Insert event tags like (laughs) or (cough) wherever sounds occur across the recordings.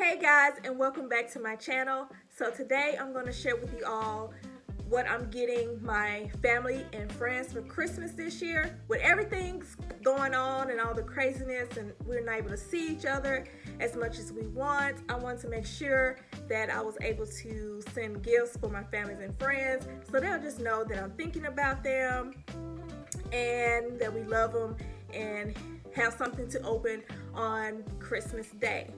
Hey guys and welcome back to my channel. So today I'm going to share with you all what I'm getting my family and friends for Christmas this year. With everything's going on and all the craziness and we're not able to see each other as much as we want, I want to make sure that I was able to send gifts for my families and friends so they'll just know that I'm thinking about them and that we love them and have something to open on Christmas Day.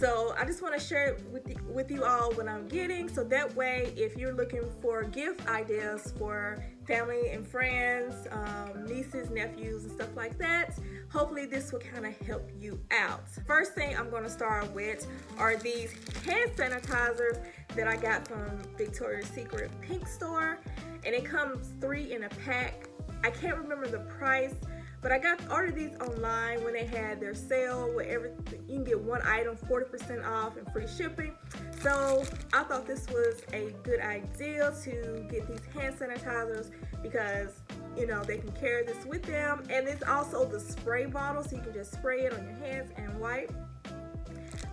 So I just want to share with, the, with you all what I'm getting. So that way, if you're looking for gift ideas for family and friends, um, nieces, nephews, and stuff like that, hopefully this will kind of help you out. First thing I'm going to start with are these hand sanitizers that I got from Victoria's Secret Pink Store. And it comes three in a pack. I can't remember the price, but I got ordered these online when they had their sale where everything you can get one item 40% off and free shipping. So I thought this was a good idea to get these hand sanitizers because you know they can carry this with them and it's also the spray bottle so you can just spray it on your hands and wipe.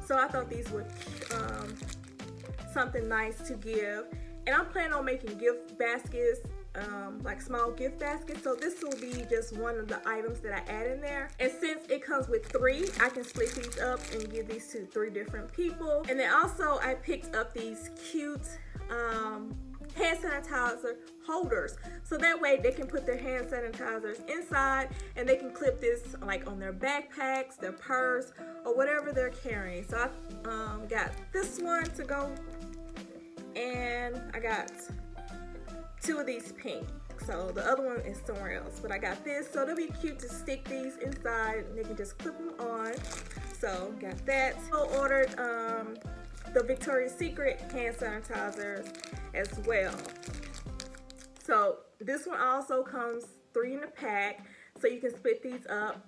So I thought these were um, something nice to give. And I'm planning on making gift baskets um, like small gift baskets. So this will be just one of the items that I add in there. And since it comes with three, I can split these up and give these to three different people. And then also I picked up these cute um, hand sanitizer holders so that way they can put their hand sanitizers inside and they can clip this like on their backpacks their purse or whatever they're carrying so I um, got this one to go and I got two of these pink. So the other one is somewhere else, but I got this. So it'll be cute to stick these inside and they can just clip them on. So got that. So ordered um, the Victoria's Secret hand sanitizers as well. So this one also comes three in a pack. So you can split these up,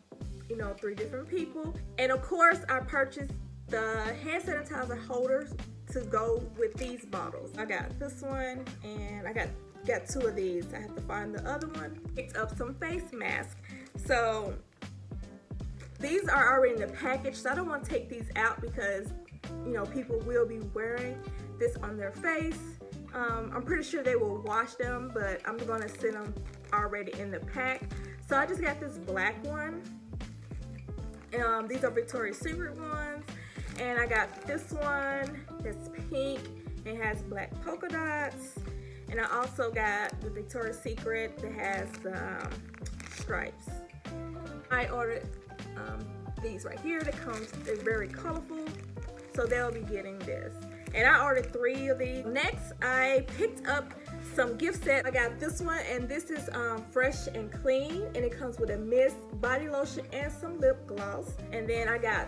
you know, three different people. And of course I purchased the hand sanitizer holders to go with these bottles. I got this one and I got got two of these. I have to find the other one. Picked up some face masks. So these are already in the package, so I don't want to take these out because, you know, people will be wearing this on their face. Um, I'm pretty sure they will wash them, but I'm going to send them already in the pack. So I just got this black one. Um, these are Victoria's Secret ones. And I got this one that's pink. It has black polka dots. And I also got the Victoria's Secret that has um, stripes. I ordered um, these right here that comes, they're very colorful. So they'll be getting this. And I ordered three of these. Next, I picked up some gift set. I got this one and this is um, fresh and clean and it comes with a mist, body lotion, and some lip gloss. And then I got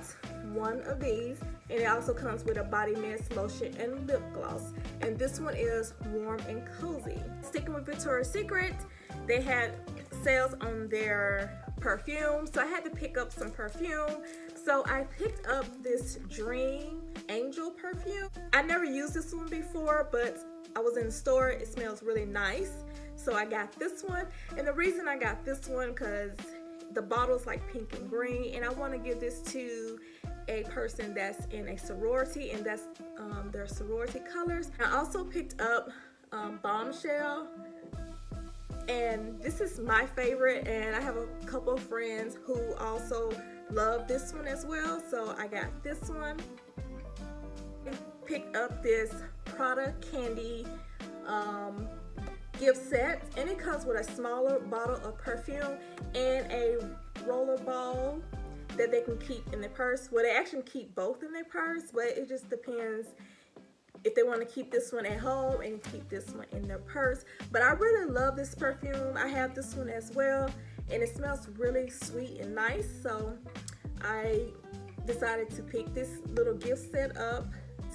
one of these and it also comes with a body mist, lotion, and lip gloss. And this one is warm and cozy. Sticking with Victoria's Secret, they had sales on their perfume. So I had to pick up some perfume. So I picked up this Dream Angel perfume. I never used this one before, but I was in the store. It smells really nice. So I got this one. And the reason I got this one because the bottle's like pink and green and I want to give this to a person that's in a sorority and that's um, their sorority colors. I also picked up um, Bombshell. And this is my favorite and I have a couple friends who also love this one as well. So I got this one. Picked up this Prada candy um, gift set and it comes with a smaller bottle of perfume and a roller ball that they can keep in their purse. Well, they actually keep both in their purse, but it just depends if they want to keep this one at home and keep this one in their purse. But I really love this perfume. I have this one as well, and it smells really sweet and nice. So I decided to pick this little gift set up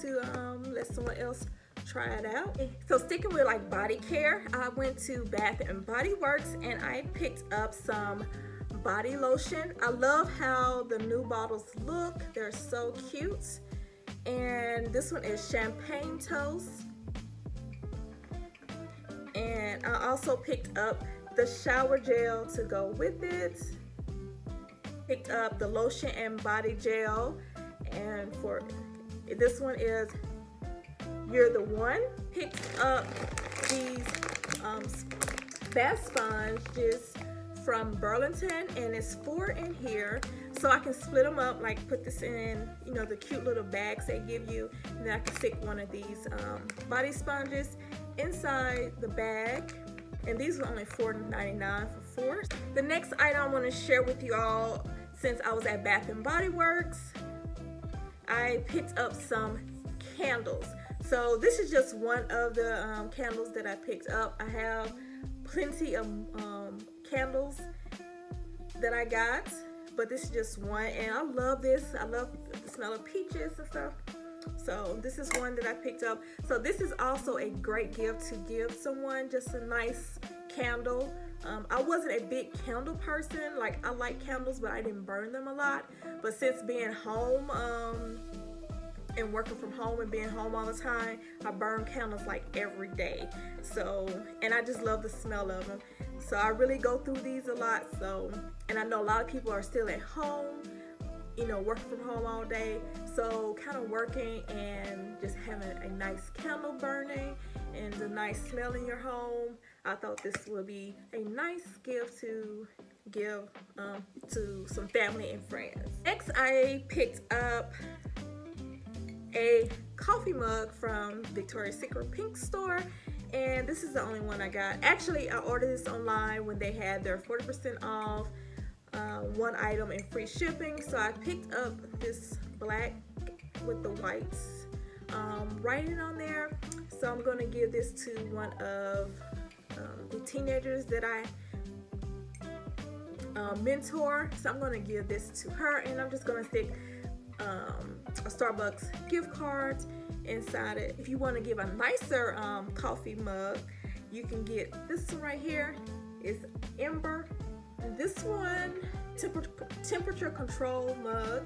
to um, let someone else try it out. So sticking with like body care, I went to Bath and Body Works and I picked up some body lotion. I love how the new bottles look. They're so cute. And this one is Champagne Toast. And I also picked up the shower gel to go with it. Picked up the lotion and body gel and for This one is You're the One. Picked up these um, bath sponges from Burlington and it's four in here so I can split them up like put this in you know the cute little bags they give you and then I can stick one of these um, body sponges inside the bag and these are only $4.99 for four. The next item I want to share with you all since I was at Bath and Body Works I picked up some candles so this is just one of the um, candles that I picked up I have plenty of um, candles that I got but this is just one and I love this. I love the smell of peaches and stuff. So this is one that I picked up. So this is also a great gift to give someone just a nice candle. Um, I wasn't a big candle person. Like I like candles but I didn't burn them a lot. But since being home um, and working from home and being home all the time, I burn candles like every day. So, and I just love the smell of them. So I really go through these a lot. So, and I know a lot of people are still at home, you know, working from home all day. So kind of working and just having a nice candle burning and a nice smell in your home. I thought this would be a nice gift to give um, to some family and friends. Next, I picked up a coffee mug from Victoria's Secret Pink Store and this is the only one I got. Actually, I ordered this online when they had their 40% off uh, one item and free shipping. So I picked up this black with the whites um, writing on there. So I'm going to give this to one of um, the teenagers that I uh, mentor. So I'm going to give this to her and I'm just going to stick um, a Starbucks gift card inside it. If you want to give a nicer um, coffee mug, you can get this one right here. It's Ember. This one, temper temperature control mug.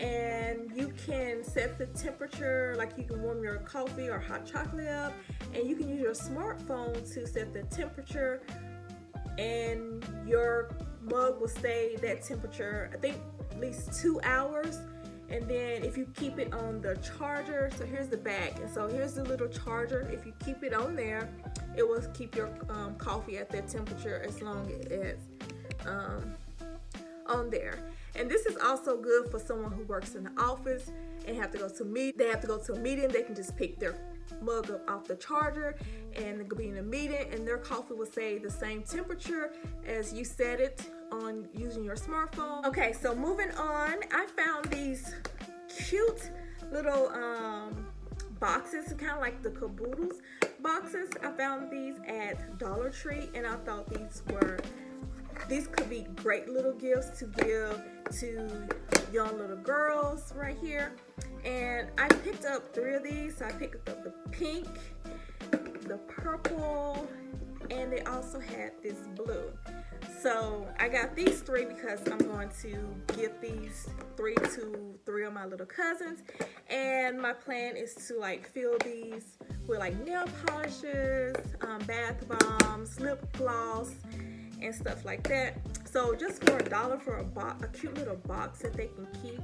And you can set the temperature, like you can warm your coffee or hot chocolate up. And you can use your smartphone to set the temperature. And your mug will stay that temperature, I think at least two hours and then if you keep it on the charger so here's the back. And so here's the little charger. If you keep it on there it will keep your um, coffee at that temperature as long as um, on there. And this is also good for someone who works in the office and have to go to meet they have to go to a meeting they can just pick their mug up off the charger and be in a meeting and their coffee will stay the same temperature as you set it on using your smartphone. Okay, so moving on, I found these cute little um, boxes, kind of like the caboodles boxes. I found these at Dollar Tree and I thought these were, these could be great little gifts to give to young little girls right here. And I picked up three of these. So I picked up the pink, the purple, and they also had this blue. So I got these three because I'm going to give these three to three of my little cousins. And my plan is to like fill these with like nail polishes, um, bath bombs, lip gloss, and stuff like that. So just for a dollar for a, a cute little box that they can keep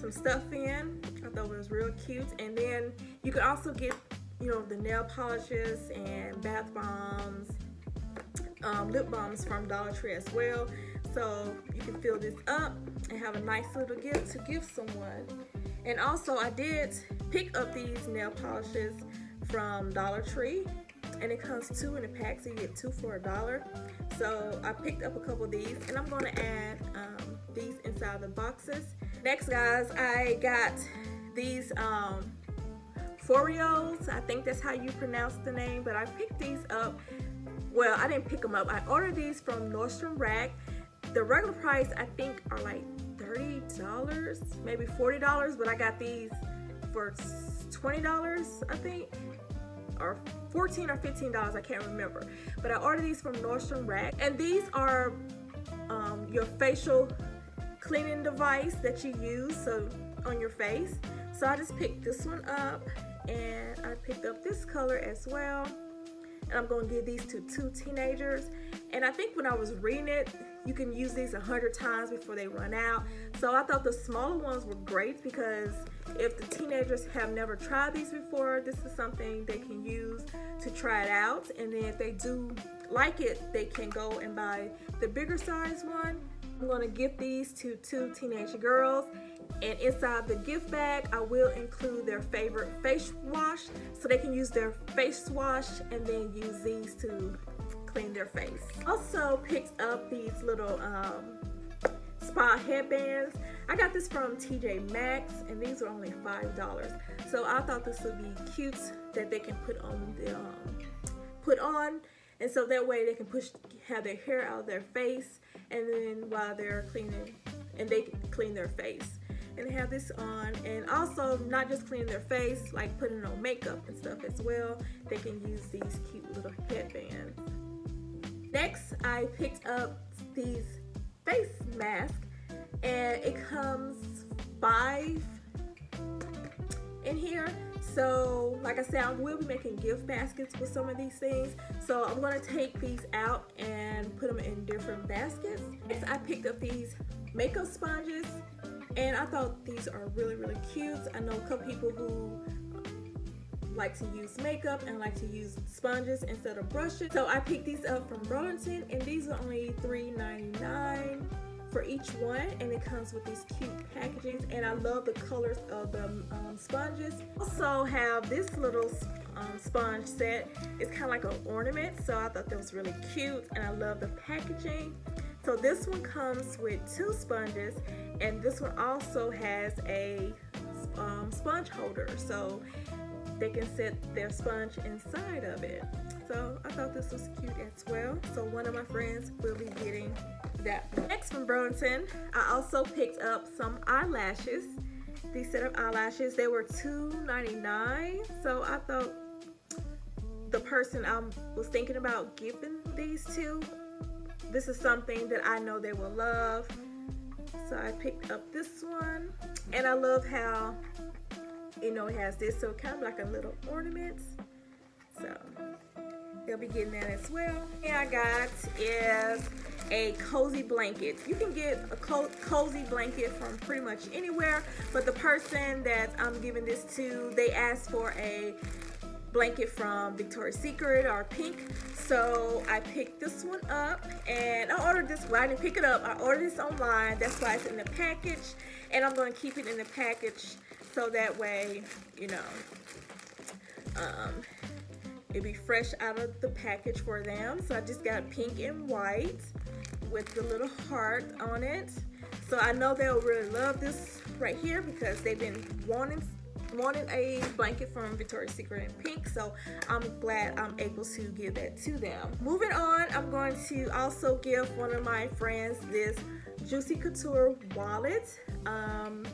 some stuff in. I thought it was real cute. And then you can also get, you know, the nail polishes and bath bombs um, lip balms from Dollar Tree as well. So you can fill this up and have a nice little gift to give someone. And also I did pick up these nail polishes from Dollar Tree and it comes two in a pack so you get two for a dollar. So I picked up a couple of these and I'm going to add um, these inside the boxes. Next guys, I got these um, Foreos. I think that's how you pronounce the name, but I picked these up. Well I didn't pick them up. I ordered these from Nordstrom Rack. The regular price I think are like $30 maybe $40 but I got these for $20 I think or 14 or $15 I can't remember. But I ordered these from Nordstrom Rack and these are um, your facial cleaning device that you use so on your face. So I just picked this one up and I picked up this color as well and I'm to give these to two teenagers. And I think when I was reading it, you can use these a hundred times before they run out. So I thought the smaller ones were great because if the teenagers have never tried these before, this is something they can use to try it out. And then if they do like it, they can go and buy the bigger size one. I'm gonna gift these to two teenage girls and inside the gift bag I will include their favorite face wash so they can use their face wash and then use these to clean their face. Also picked up these little um, spa headbands. I got this from TJ Maxx and these are only $5. So I thought this would be cute that they can put on the um, put on and so that way they can push have their hair out of their face and then while they're cleaning and they clean their face and have this on and also not just cleaning their face like putting on makeup and stuff as well they can use these cute little headbands. Next I picked up these face masks and it comes five here. So like I said I will be making gift baskets with some of these things. So I'm to take these out and put them in different baskets. Next I picked up these makeup sponges and I thought these are really really cute. I know a couple people who like to use makeup and like to use sponges instead of brushes. So I picked these up from Burlington and these are only $3.99 for each one and it comes with these cute packaging and I love the colors of the um, sponges. Also have this little um, sponge set. It's kind of like an ornament so I thought that was really cute and I love the packaging. So this one comes with two sponges and this one also has a um, sponge holder so they can set their sponge inside of it. So I thought this was cute as well. So one of my friends will be getting that next from Burlington I also picked up some eyelashes. These set of eyelashes they were $2.99 so I thought the person I was thinking about giving these to this is something that I know they will love. So I picked up this one and I love how you know it has this so kind of like a little ornament. So they'll be getting that as well. And I got is a cozy blanket. You can get a co cozy blanket from pretty much anywhere, but the person that I'm giving this to, they asked for a blanket from Victoria's Secret or Pink. So I picked this one up and I ordered this, well I didn't pick it up, I ordered this online. That's why it's in the package and I'm gonna keep it in the package so that way, you know, um, it'll be fresh out of the package for them. So I just got pink and white with the little heart on it. So I know they'll really love this right here because they've been wanting wanting a blanket from Victoria's Secret in pink so I'm glad I'm able to give that to them. Moving on I'm going to also give one of my friends this Juicy Couture wallet. Um,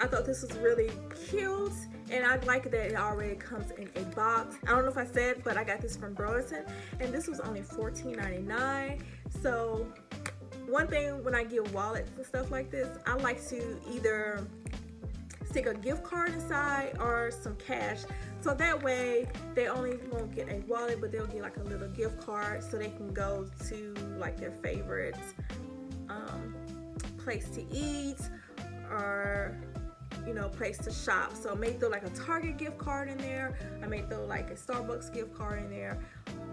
I thought this was really cute and I like that it already comes in a box. I don't know if I said, but I got this from Burlington and this was only $14.99. So one thing when I get wallets and stuff like this, I like to either stick a gift card inside or some cash. So that way they only won't get a wallet, but they'll get like a little gift card so they can go to like their favorite um, place to eat or you know, place to shop. So I may throw like a Target gift card in there. I may throw like a Starbucks gift card in there.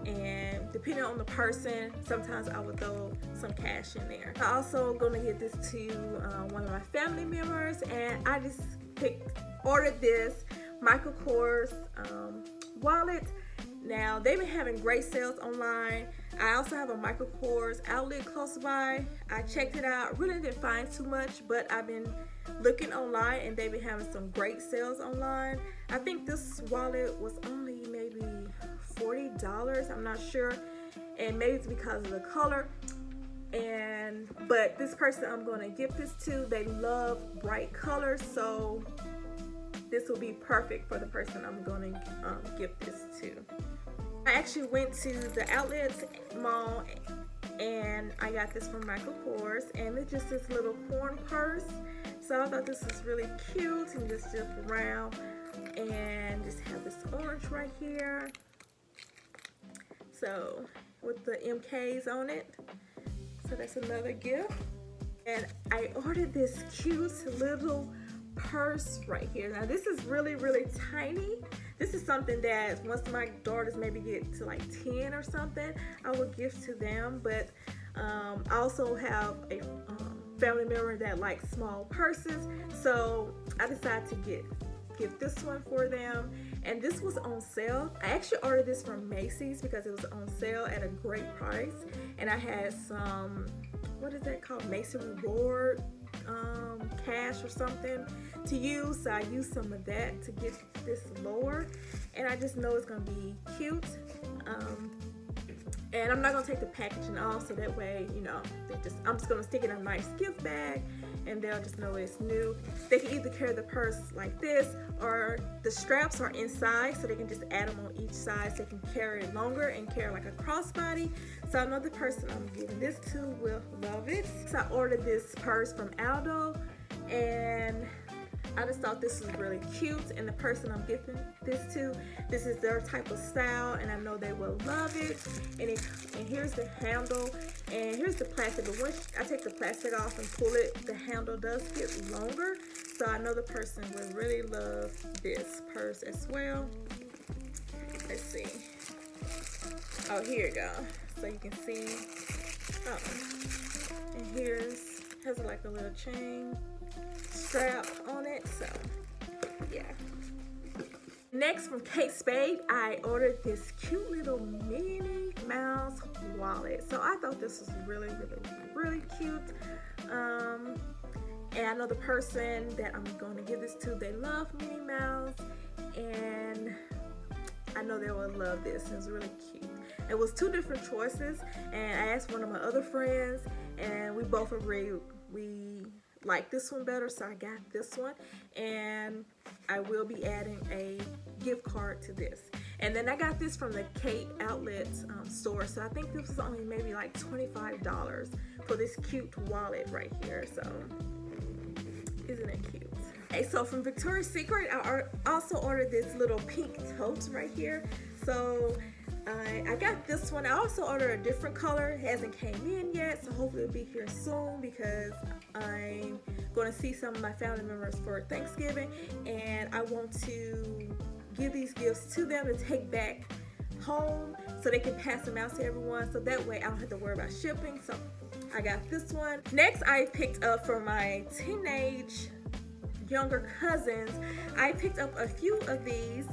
And depending on the person, sometimes I would throw some cash in there. I also gonna get this to uh, one of my family members and I just picked, ordered this Michael Kors um, wallet. Now, they've been having great sales online. I also have a Michael Kors outlet close by. I checked it out. Really didn't find too much, but I've been looking online and they've been having some great sales online. I think this wallet was only maybe $40. I'm not sure. And maybe it's because of the color. And but this person I'm going to give this to, they love bright colors. So this will be perfect for the person I'm going to um, give this to. I actually went to the outlets mall and I got this from Michael Kors and it's just this little corn purse so I thought this was really cute and just zip around and just have this orange right here. So with the MKs on it. So that's another gift. And I ordered this cute little purse right here. Now this is really, really tiny. This is something that once my daughters maybe get to like 10 or something, I will gift to them. But um, I also have a um, family member that likes small purses. So I decided to get get this one for them and this was on sale I actually ordered this from Macy's because it was on sale at a great price and I had some what is that called Macy reward um, cash or something to use. So I used some of that to get this lower. And I just know it's going to be cute. Um, and I'm not to take the packaging off so that way, you know, just I'm just to stick it in a nice gift bag and they'll just know it's new. They can either carry the purse like this or the straps are inside so they can just add them on each side so they can carry it longer and carry like a crossbody. So I know the person I'm giving this to will love it. So I ordered this purse from Aldo and I just thought this was really cute and the person I'm giving this to, this is their type of style and I know they will love it. And, it, and here's the handle and here's the plastic, but once I take the plastic off and pull it, the handle does get longer. So I know the person would really love this purse as well. Let's see. Oh, here you go. So you can see. Oh. And here's, has like a little chain strap on it. So, yeah. Next from Kate Spade, I ordered this cute little Minnie Mouse wallet. So I thought this was really, really, really cute. Um, and I know the person that I'm going to give this to, they love Minnie Mouse. And I know they will love this. It's really cute. It was two different choices. And I asked one of my other friends. And we both agreed we like this one better so I got this one. And I will be adding a gift card to this. And then I got this from the Kate outlet um, store. So I think this was only maybe like $25 for this cute wallet right here. So isn't it cute? Okay so from Victoria's Secret I also ordered this little pink tote right here. So I, I got this one. I also ordered a different color. It hasn't came in yet, so hopefully it'll be here soon because I'm going to see some of my family members for Thanksgiving and I want to give these gifts to them to take back home so they can pass them out to everyone so that way I don't have to worry about shipping. So I got this one. Next I picked up for my teenage younger cousins, I picked up a few of these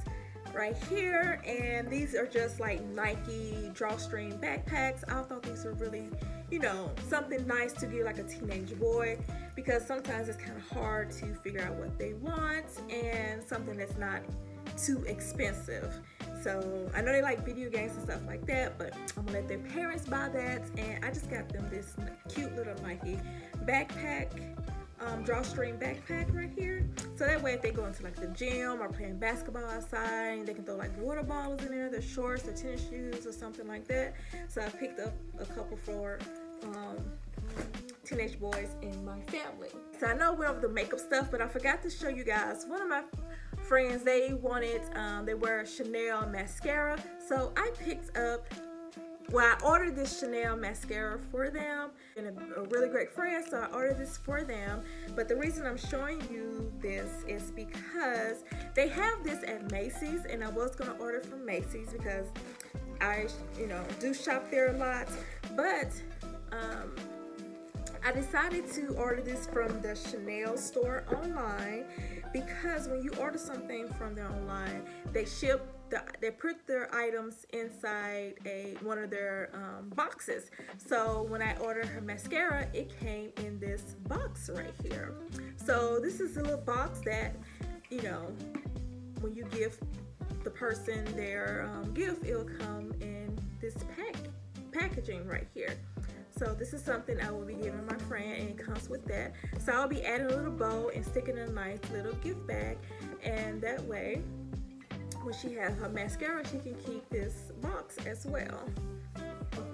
right here and these are just like Nike drawstring backpacks. I thought these were really you know something nice to give like a teenage boy because sometimes it's kind of hard to figure out what they want and something that's not too expensive. So I know they like video games and stuff like that but I'm gonna let their parents buy that and I just got them this cute little Nike backpack um, drawstring backpack right here. So that way if they go into like the gym or playing basketball outside, they can throw like water bottles in there, their shorts, their tennis shoes or something like that. So I picked up a couple for um, teenage boys in my family. So I know we're over the makeup stuff, but I forgot to show you guys one of my friends, they wanted, um, they wear Chanel mascara. So I picked up well, I ordered this Chanel mascara for them and a, a, really great friend, so I ordered this for them. But the reason I'm showing you this is because they have this at Macy's, and I was gonna order from Macy's because I, you know, do shop there a lot. But um, I decided to order this from the Chanel store online because when you order something from there online, they ship the, they put their items inside a one of their um, boxes. So when I ordered her mascara, it came in this box right here. So this is a little box that, you know, when you give the person their um, gift, it'll come in this pack packaging right here. So this is something I will be giving my friend and it comes with that. So I'll be adding a little bow and sticking in a nice little gift bag and that way when she has her mascara, she can keep this box as well.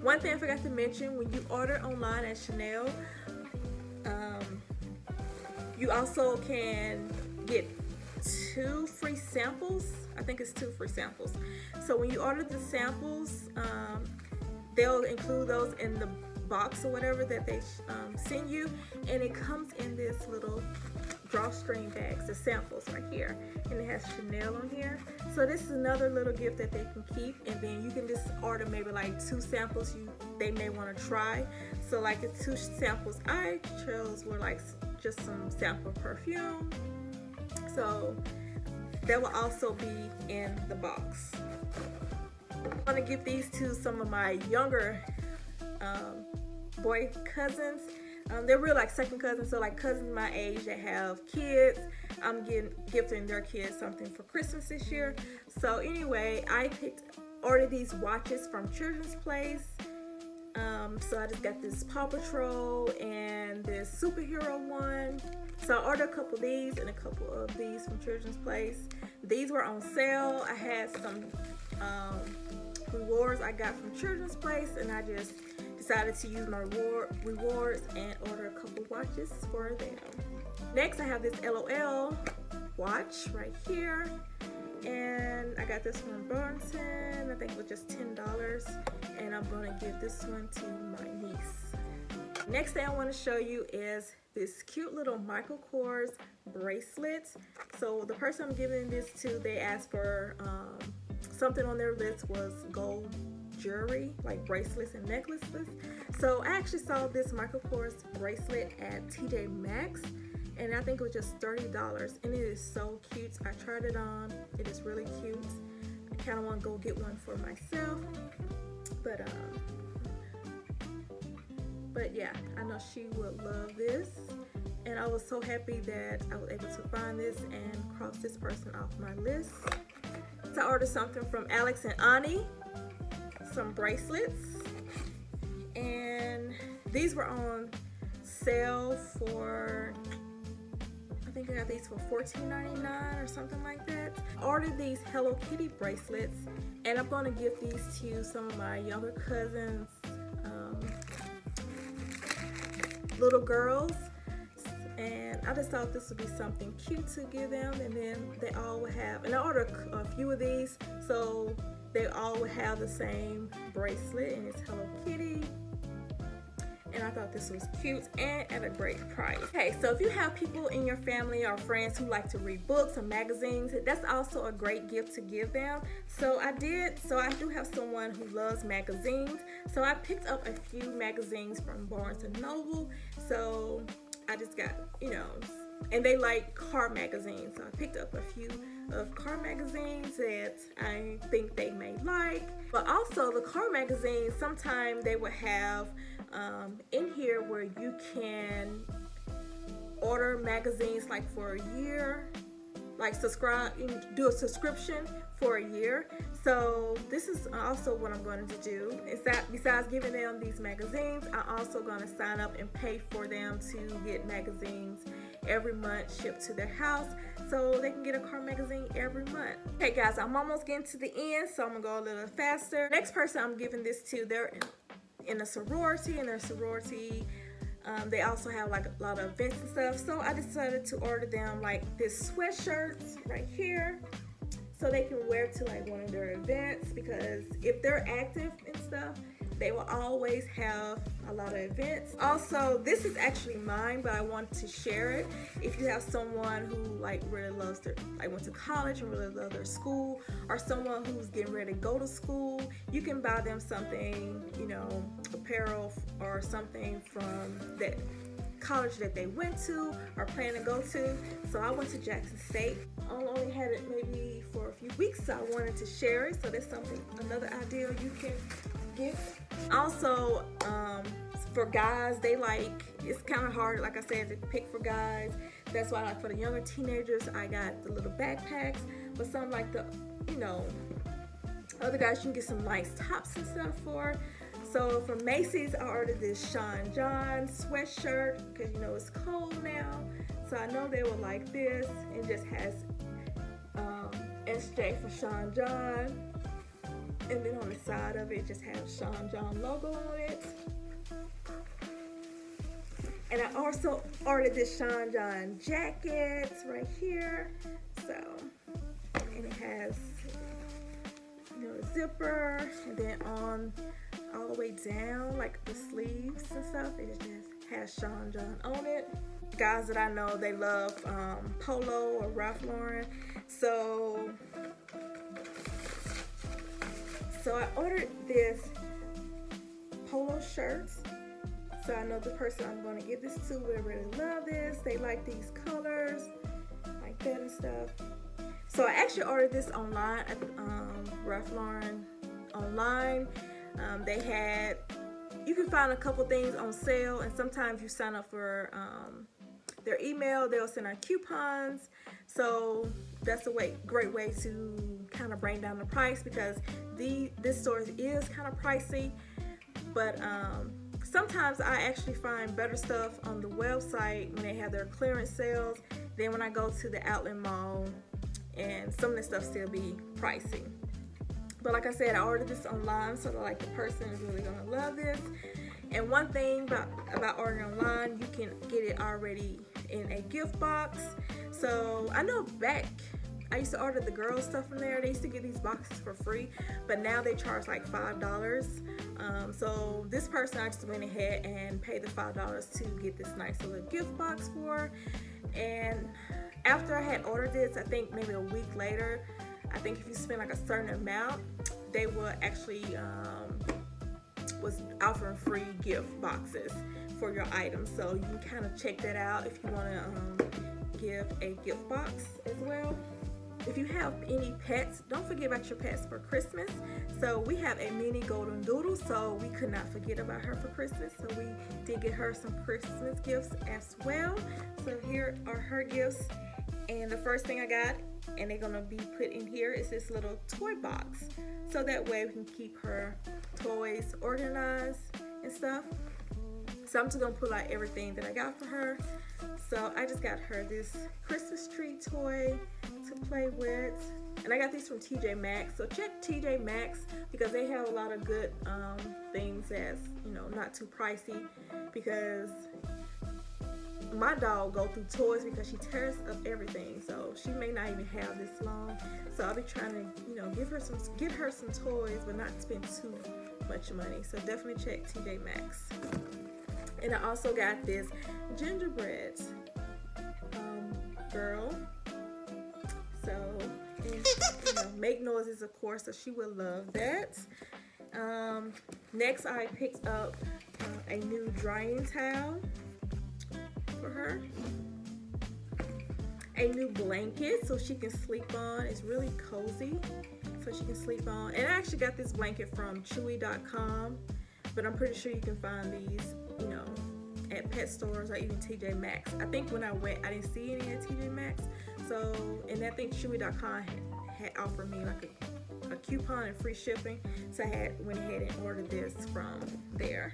One thing I forgot to mention, when you order online at Chanel, um, you also can get two free samples. I think it's two free samples. So when you order the samples, um, they'll include those in the box or whatever that they um, send you and it comes in this little drawstring bags, the samples right here. And it has Chanel on here. So this is another little gift that they can keep. And then you can just order maybe like two samples you they may want to try. So like the two samples I chose were like just some sample perfume. So that will also be in the box. I'm gonna give these to some of my younger um, boy cousins. Um, they're real like second cousins, so like cousins my age that have kids. I'm getting gifting their kids something for Christmas this year. So anyway, I picked ordered these watches from Children's Place. Um, so I just got this Paw Patrol and this superhero one. So I ordered a couple of these and a couple of these from Children's Place. These were on sale. I had some um, rewards I got from Children's Place and I just decided to use my reward, rewards and order a couple watches for them. Next I have this LOL watch right here and I got this from Burlington. I think it was just $10 and I'm gonna give this one to my niece. Next thing I wanna show you is this cute little Michael Kors bracelet. So the person I'm giving this to, they asked for um, something on their list was gold jewelry, like bracelets and necklaces. So I actually saw this Michael Kors bracelet at TJ Maxx and I think it was just $30 and it is so cute. I tried it on. It is really cute. I kind of want to go get one for myself. But um but yeah, I know she would love this. And I was so happy that I was able to find this and cross this person off my list. So I ordered something from Alex and Ani, some bracelets. And these were on sale for I think I got these for $14.99 or something like that. I ordered these Hello Kitty bracelets and I'm gonna give these to some of my younger cousins, um, little girls. And I just thought this would be something cute to give them and then they all would have, and I ordered a few of these so they all have the same bracelet and it's Hello Kitty and I thought this was cute and at a great price. Okay, so if you have people in your family or friends who like to read books or magazines, that's also a great gift to give them. So I did, so I do have someone who loves magazines. So I picked up a few magazines from Barnes & Noble. So I just got, you know, and they like car magazines. So I picked up a few of car magazines that I think they may like. But also the car magazines, sometimes they would have um, in here where you can order magazines like for a year like subscribe do a subscription for a year so this is also what I'm going to do is that besides giving them these magazines I'm also going to sign up and pay for them to get magazines every month shipped to their house so they can get a car magazine every month. Okay guys I'm almost getting to the end so I'm gonna go a little faster. Next person I'm giving this to they're in a sorority and their sorority. Um, they also have like a lot of events and stuff so I decided to order them like this sweatshirt right here so they can wear to like one of their events because if they're active and stuff they will always have a lot of events. Also, this is actually mine, but I want to share it. If you have someone who like really loves their, like went to college and really love their school, or someone who's getting ready to go to school, you can buy them something, you know, apparel or something from that college that they went to or plan to go to. So I went to Jackson State. I only had it maybe for a few weeks, so I wanted to share it. So that's something, another idea you can Also, um, for guys, they like, it's kind of hard, like I said, to pick for guys. That's why like for the younger teenagers, I got the little backpacks. But some like the, you know, other guys you can get some nice tops and stuff for. So from Macy's, I ordered this Sean John sweatshirt because you know it's cold now. So I know they will like this. It just has um, SJ for Sean John. And then on the side of it, just has Sean John logo on it. And I also ordered this Sean John jacket right here. So, and it has, you know, zipper. And then on all the way down, like the sleeves and stuff, it just has Sean John on it. guys that I know, they love um, Polo or Ralph Lauren. So, so I ordered this Polo shirts. So I know the person I'm going to give this to will really love this. They like these colors, like that and stuff. So I actually ordered this online at um, Ralph Lauren online. Um, they had, you can find a couple things on sale and sometimes you sign up for um, their email, they'll send out coupons. So that's a way, great way to kind of bring down the price because the this store is kind of pricey. But um, sometimes I actually find better stuff on the website when they have their clearance sales than when I go to the outlet mall and some of the stuff still be pricey. But like I said, I ordered this online so like the person is really gonna love this. And one thing about, about ordering online, you can get it already in a gift box. So I know back, I used to order the girls stuff from there. They used to get these boxes for free, but now they charge like $5. Um, so this person, I just went ahead and paid the $5 to get this nice little gift box for. And after I had ordered this, I think maybe a week later, I think if you spend like a certain amount, they will actually um, was offering free gift boxes for your items. So you can kind of check that out if you want to um, give a gift box as well. If you have any pets, don't forget about your pets for Christmas. So we have a mini golden doodle, so we could not forget about her for Christmas. So we did get her some Christmas gifts as well. So here are her gifts. And the first thing I got, and they're gonna be put in here, is this little toy box. So that way we can keep her toys organized and stuff. So I'm just gonna pull out everything that I got for her. So I just got her this Christmas tree toy to play with. And I got these from TJ Maxx. So check TJ Maxx because they have a lot of good um, things that's, you know, not too pricey because my dog go through toys because she tears up everything so she may not even have this long so I'll be trying to you know give her some get her some toys but not spend too much money so definitely check TJ Maxx and I also got this gingerbread um, girl so and, you know, make noises of course so she will love that um, next I picked up uh, a new drying towel for her. A new blanket so she can sleep on. It's really cozy so she can sleep on. And I actually got this blanket from Chewy.com, but I'm pretty sure you can find these, at pet stores or even TJ Maxx. I think when I went, I didn't see any at TJ Maxx. So, and I think Chewy.com had, had offered me like a, a coupon and free shipping. So I had went ahead and ordered this from there.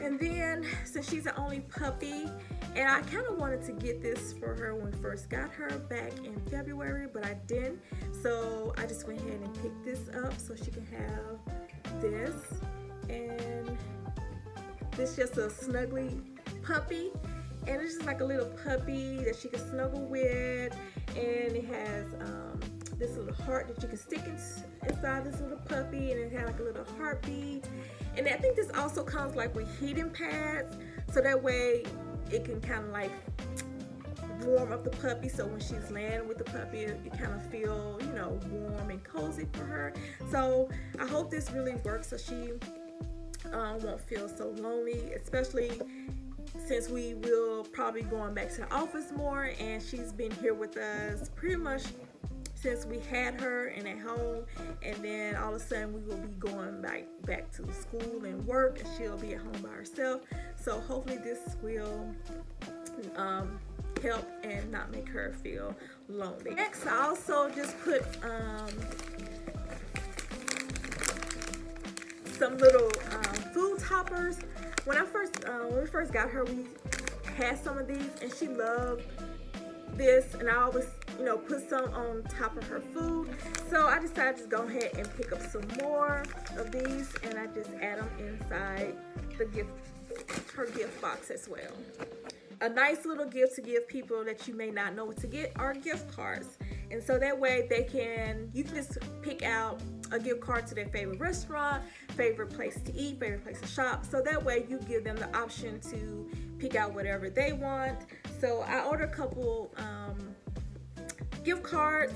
And then, since she's the only puppy, and I kind of wanted to get this for her when we first got her back in February, but I didn't. So I just went ahead and picked this up so she can have this. And this just a snuggly puppy. And it's just like a little puppy that she can snuggle with. And it has um, this little heart that you can stick inside this little puppy. And it has like a little heartbeat and I think this also comes like with heating pads, so that way it can kind of like warm up the puppy so when she's laying with the puppy you kind of feel you know warm and cozy for her so I hope this really works so she um, won't feel so lonely especially since we will probably going back to the office more and she's been here with us pretty much since we had her and at home and then all of a sudden we will be going back back to school and work and she'll be at home by herself. So hopefully this will um, help and not make her feel lonely. Next I also just put um, some little um, food toppers when I first uh, when we first got her we had some of these and she loved this and I always you know, put some on top of her food. So I decided to go ahead and pick up some more of these and I just add them inside the gift, her gift box as well. A nice little gift to give people that you may not know what to get are gift cards. and so that way they can you can just pick out a gift card to their favorite restaurant favorite place to eat favorite place to shop. So that way you give them the option to pick out whatever they want. So i ordered a couple um, gift cards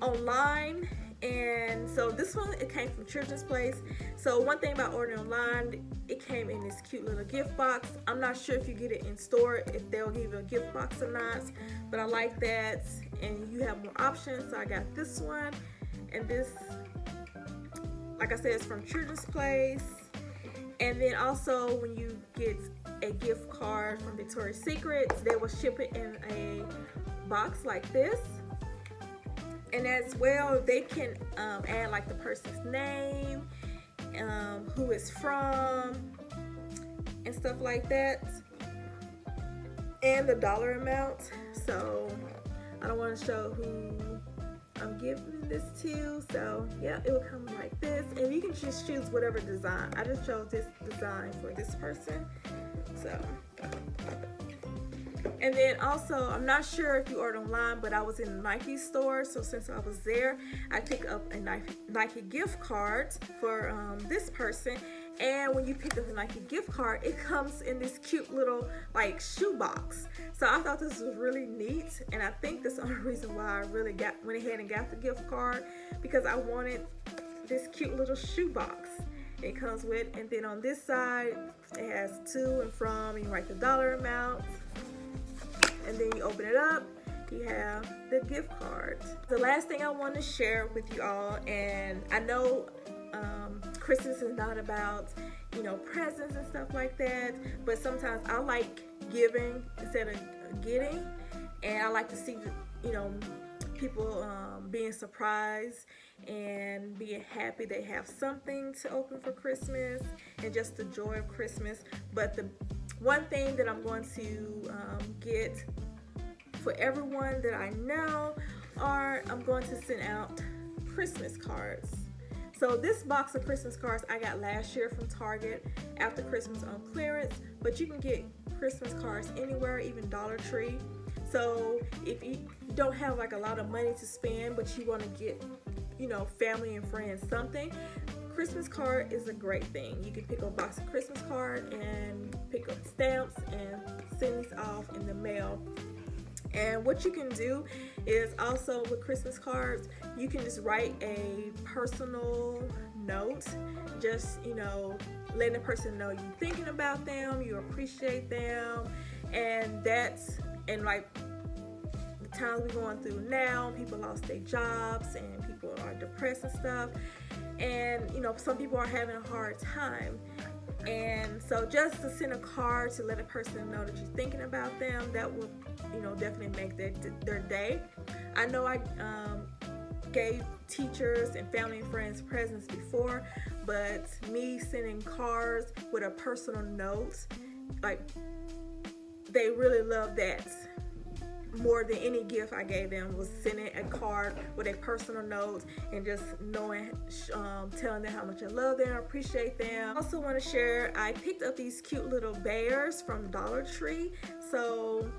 online. And so this one it came from children's place. So one thing about ordering online it came in this cute little gift box. I'm not sure if you get it in store if they'll give you a gift box or not but i like that. And you have more options. So i got this one and this like i said it's from children's place. And then also when you get a gift card from victoria's secrets they will ship it in a box like this. And as well they can um, add like the person's name um, who it's from and stuff like that. And the dollar amount. So I don't want to show who I'm giving this to so yeah it will come like this and you can just choose whatever design I just chose this design for this person so and then also, I'm not sure if you ordered online, but I was in Nike store. So since I was there, I picked up a Nike gift card for um, this person. And when you pick up the Nike gift card, it comes in this cute little like shoe box. So I thought this was really neat. And I think that's the only (laughs) reason why I really got went ahead and got the gift card because I wanted this cute little shoe box it comes with and then on this side it has to and from and you write the dollar amount and then you open it up you have the gift card the last thing i want to share with you all and i know um, christmas is not about you know presents and stuff like that but sometimes i like giving instead of getting and i like to see you know people um, being surprised and being happy they have something to open for Christmas and just the joy of Christmas. But the one thing that I'm going to um, get for everyone that I know are I'm going to send out Christmas cards. So this box of Christmas cards I got last year from Target after Christmas on clearance, but you can get Christmas cards anywhere, even Dollar Tree. So if you don't have like a lot of money to spend, but you want to get, you know, family and friends something, Christmas card is a great thing. You can pick up a box of Christmas card and pick up stamps and send these off in the mail. And what you can do is also with Christmas cards, you can just write a personal note, just, you know, letting the person know you're thinking about them, you appreciate them, and that's, and like the times we're going through now, people lost their jobs and people are depressed and stuff. And you know some people are having a hard time and so just to send a card to let a person know that you're thinking about them that will you know definitely make their, their day. I know i um, gave teachers and family and friends presents before but me sending cards with a personal note like they really love that more than any gift I gave them was sending a card with a personal note and just knowing, um, telling them how much I love them, appreciate them. Also want to share, I picked up these cute little bears from Dollar Tree. So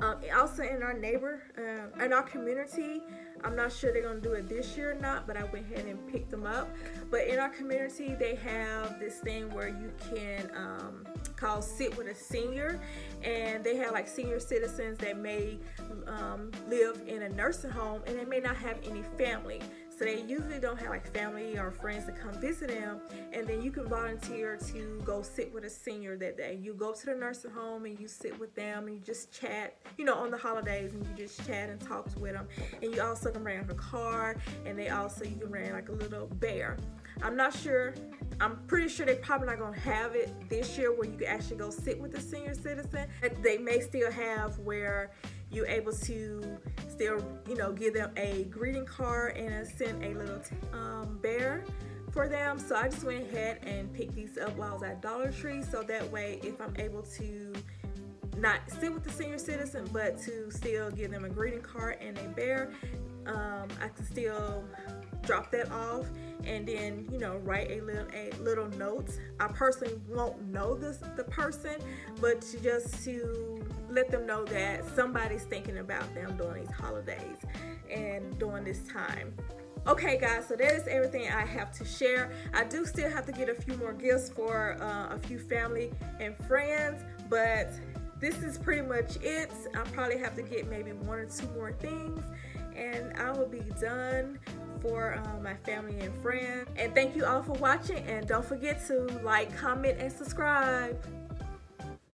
um, also in our neighbor, uh, in our community, I'm not sure they're gonna do it this year or not, but I went ahead and picked them up. But in our community, they have this thing where you can um, call Sit with a Senior, and they have like senior citizens that may um, live in a nursing home and they may not have any family. They usually don't have like family or friends to come visit them. And then you can volunteer to go sit with a senior that day. You go to the nursing home and you sit with them and you just chat, you know, on the holidays and you just chat and talk with them. And you also can bring a car and they also, you can bring like a little bear. I'm not sure, I'm pretty sure they're probably not gonna have it this year where you can actually go sit with a senior citizen. They may still have where you're able to still, you know, give them a greeting card and send a little um, bear for them. So I just went ahead and picked these up while I was at Dollar Tree. So that way, if I'm able to not sit with the senior citizen, but to still give them a greeting card and a bear, um, I can still drop that off and then you know write a little a little note i personally won't know this the person but just to let them know that somebody's thinking about them during these holidays and during this time. Okay guys, so that is everything I have to share. I do still have to get a few more gifts for uh, a few family and friends, but this is pretty much it. I'll probably have to get maybe one or two more things and I will be done for uh, my family and friends. And thank you all for watching and don't forget to like, comment, and subscribe.